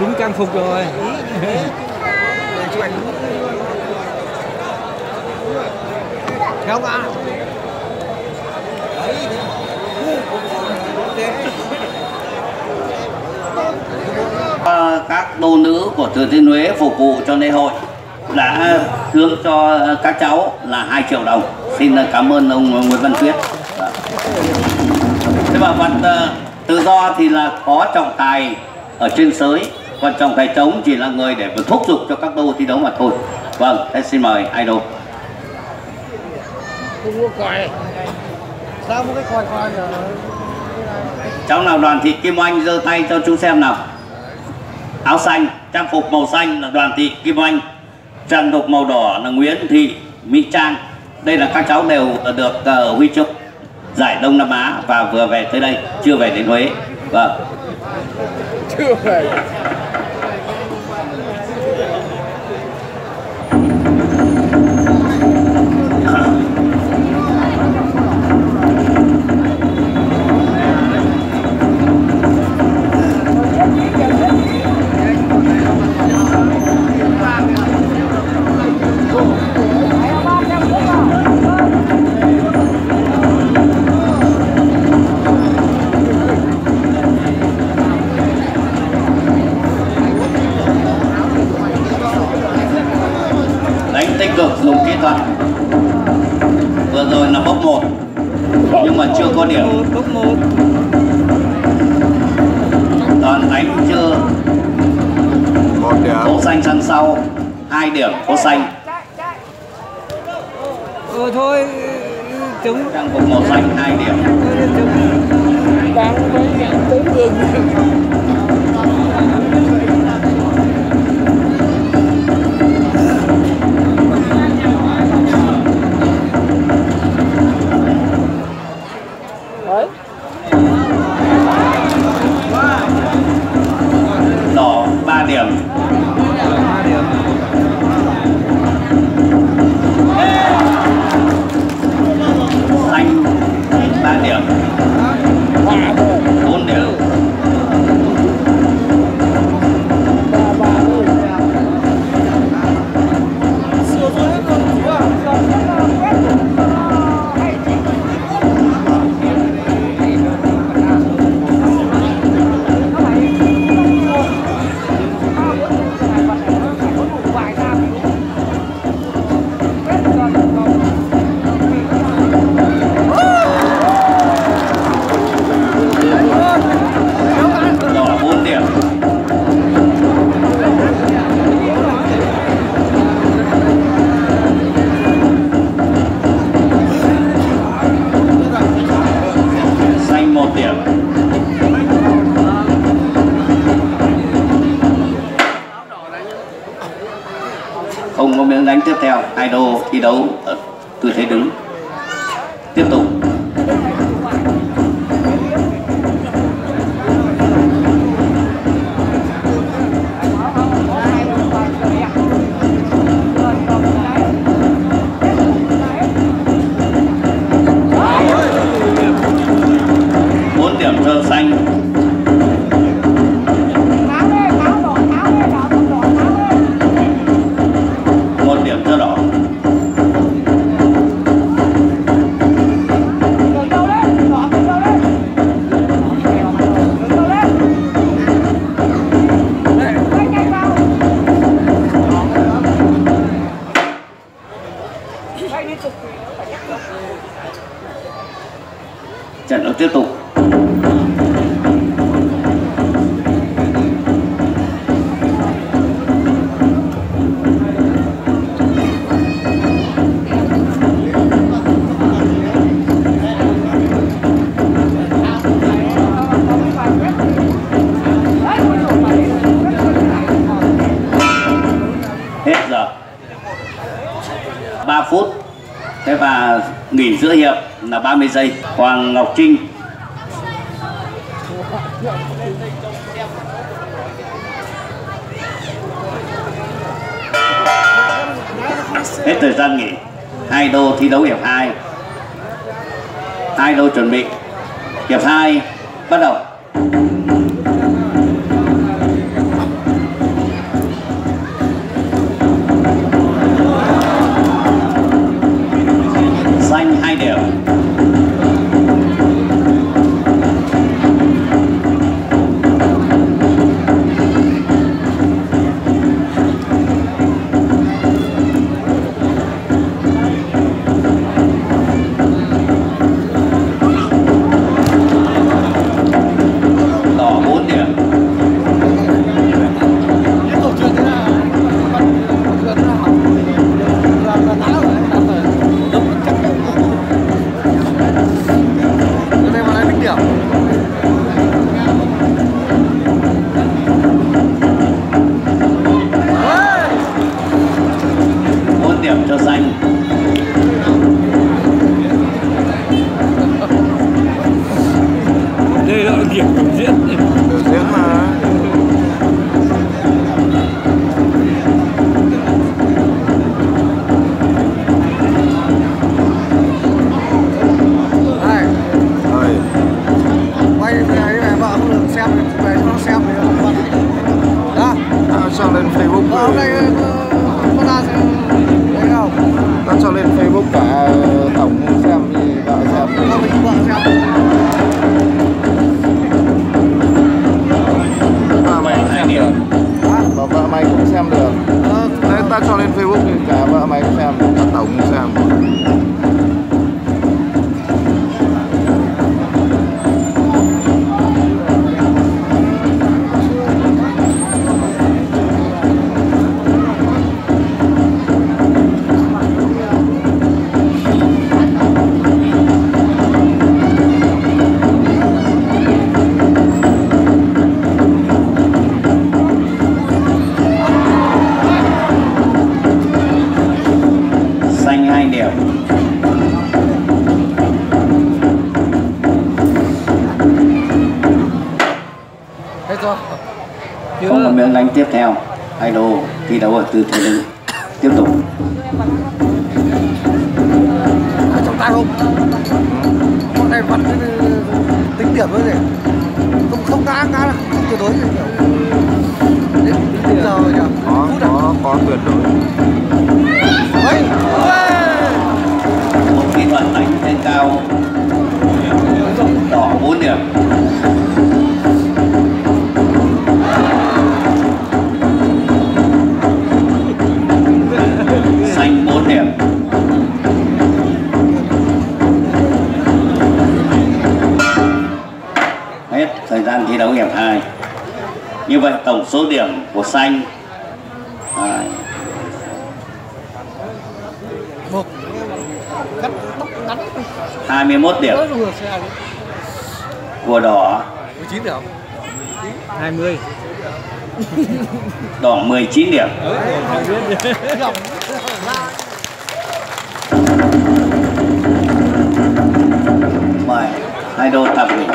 đúng trang phục rồi không ạ các đô nữ của Thừa Thiên Huế phục vụ cho lễ hội đã hướng cho các cháu là 2 triệu đồng. Xin cảm ơn ông Nguyễn Văn Quyết. Thế mà vật uh, tự do thì là có trọng tài ở trên sới, còn trọng tài trống chỉ là người để thúc giục cho các đô thi đấu mà thôi. Vâng, thế xin mời idol. Cái? Cháu nào đoàn thị Kim Oanh giơ tay cho chú xem nào. Áo xanh, trang phục màu xanh là đoàn thị Kim Oanh. Trang phục màu đỏ là Nguyễn Thị Mỹ Trang. Đây là các cháu đều được uh, huy chương giải Đông Nam Á và vừa về tới đây, chưa về đến Huế. Vâng. Chưa về. Bốc một. Toàn đánh chưa một điểm. Phố xanh sân sau. Hai điểm phố xanh. Ờ thôi chúng trang phục màu xanh hai điểm. Đang với không có miếng đánh tiếp theo. Idol thi đấu ở tư thế đứng. Tiếp tục. Trận đấu tiếp tục. Hết giờ. 3 phút. Thế và nghỉ giữa hiệp là 30 giây. Hoàng Ngọc Trinh. Hết thời gian nghỉ. Hai đô thi đấu hiệp 2 hai đô chuẩn bị. Hiệp 2 bắt đầu. Thấy cho lên Facebook cả ờ, tổng xem thì vợ xem. Vợ mày cũng xem được. Và vợ mày cũng xem được. Đấy, ta cho lên Facebook thì cả vợ mày cũng xem cả tổng cũng xem. Có miếng đánh tiếp theo. Idol thi đấu ở tư thế đứng. Tiếp tục. Ở trong tay không con này cái tính điểm thôi gì không không ngã ngã không tuyệt đối gì kiểu đến đến giờ rồi nhỉ? Có à? có có tuyệt đối. Ấy, một kỹ thuật đánh trên cao. Đỏ bốn điểm gian thi đấu hiệp 2 như vậy tổng số điểm của xanh hai, một. Cắt tóc ngắn. 21 điểm. Của đỏ. 19 điểm. 20 đỏ 19 điểm. Nhầm. mời hai đô tập nghỉ